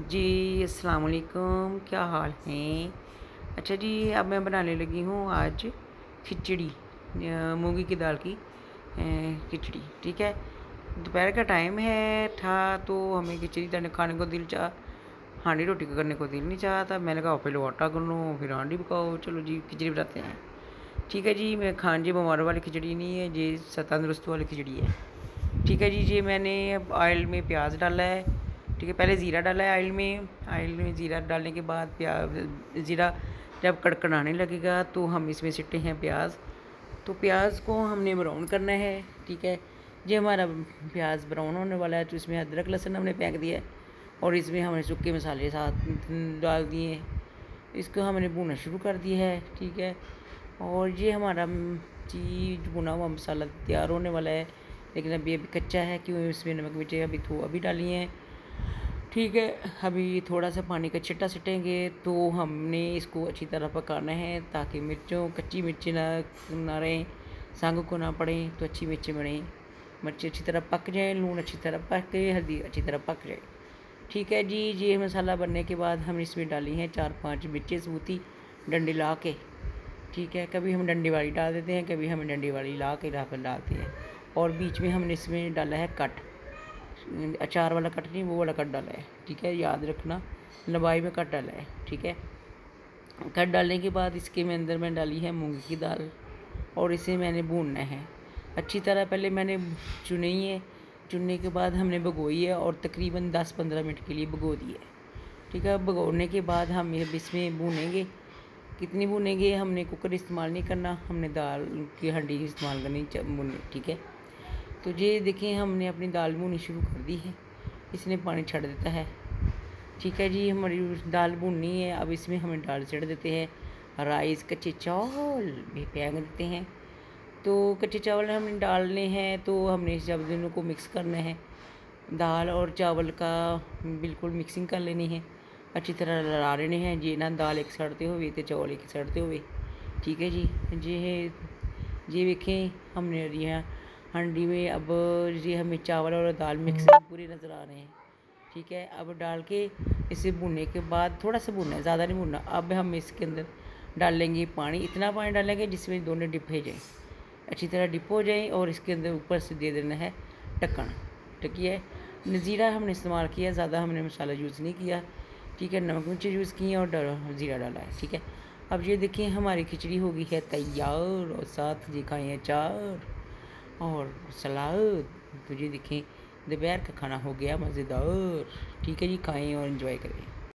जी, अस्सलाम वालेकुम। क्या हाल हैं? अच्छा जी, अब मैं बनाने लगी हूँ आज खिचड़ी मूँगी की दाल की खिचड़ी, ठीक है? दोपहर का टाइम है, था तो हमें खिचड़ी खाने को दिल चाह, हांडी रोटी करने को दिल नहीं चाहता मैंने कहा पहले आटा कर लो, फिर हांडी पकाओ। चलो जी, खिचड़ी बनाते हैं। ठीक है जी, मैं खान जी बीमारों वाली खिचड़ी नहीं है, जी तंदुरुस्त वाली खिचड़ी है। ठीक है जी जी मैंने ऑयल में प्याज डाला है। ठीक है, पहले ज़ीरा डाला है आयल में। आयल में ज़ीरा डालने के बाद प्याज, ज़ीरा जब कड़कड़ाने लगेगा तो हम इसमें सिट्टे हैं प्याज। तो प्याज को हमने ब्राउन करना है, ठीक है। ये हमारा प्याज ब्राउन होने वाला है तो इसमें अदरक, लहसुन हमने फेंक दिया है और इसमें हमने सूखे मसाले साथ डाल दिए इसको हमने भुना शुरू कर दिया है, ठीक है। और ये हमारा चीज़ भुना हुआ मसाला तैयार होने वाला है। लेकिन अभी अभी कच्चा है क्यों इसमें नमक मिर्च अभी थो अभी डाली हैं। ठीक है, अभी थोड़ा सा पानी का छिट्टा सटेंगे तो हमने इसको अच्छी तरह पकाना है ताकि मिर्चों, कच्ची मिर्ची ना ना रहें, संग को ना पड़े तो अच्छी मिर्ची बने। मिर्ची अच्छी तरह पक जाए, लून अच्छी तरह पक गए हल्दी अच्छी तरह पक जाए। ठीक है जी, ये मसाला बनने के बाद हम इसमें डाली हैं चार पाँच मिर्चें सूती डंडी ला के। ठीक है, कभी हम डंडी वाली डाल देते हैं, कभी हम डंडी वाली ला के डालते हैं। और बीच में हमने इसमें डाला है कट। अचार वाला कट नहीं, वो वाला कट डाला है, ठीक है? याद रखना, लंबाई में कट डाला है, ठीक है? कट डालने के बाद इसके में अंदर मैंने डाली है मूंग की दाल और इसे मैंने भूनना है। अच्छी तरह पहले मैंने चुनी है, चुनने के बाद हमने भगोई है और तकरीबन 10-15 मिनट के लिए भगो दी है, ठीक है? भगोने के बाद हम ये इसमें भूनेंगे। कितनी भूनेंगे? हमने कुकर इस्तेमाल नहीं करना, हमने दाल की हंडी इस्तेमाल करनी भूननी, ठीक है? तो ये देखें हमने अपनी दाल भूनी शुरू कर दी है। इसने पानी छड़ देता है। ठीक है जी, हमारी दाल भूननी है। अब इसमें हमें दाल चढ़ देते हैं। राइस, कच्चे चावल भी फेंक देते हैं। तो कच्चे चावल हमने डालने हैं तो हमने इस जब दोनों को मिक्स करना है। दाल और चावल का बिल्कुल मिक्सिंग कर लेनी है। अच्छी तरह लड़ा लेने हैं। जी ना, दाल एक सड़ते हुए तो चावल एक सड़ते हुए। ठीक है जी ये जी, देखें, हमने यहाँ हांडी में अब ये हमें चावल और दाल मिक्स पूरे नज़र आ रहे हैं ठीक है? अब डाल के इसे भुनने के बाद थोड़ा सा भुनना है ज़्यादा नहीं भुनना। अब हम इसके अंदर डाल लेंगे पानी इतना पानी डालेंगे जिसमें दोनों डिप हो जाएँ। अच्छी तरह डिप हो जाए और इसके अंदर ऊपर से दे देना है ढक्कन है? ज़ीरा हमने इस्तेमाल किया ज़्यादा हमने मसाला यूज़ नहीं किया ठीक है? नमक मिर्ची यूज़ किए और ज़ीरा डाला है ठीक है? अब ये देखिए हमारी खिचड़ी हो गई है तैयार और साथ जी खाए चार और सलाद, तुझे दिखें। दोपहर का खाना हो गया, मज़ेदार। ठीक है जी, खाएँ और इन्जॉय करें।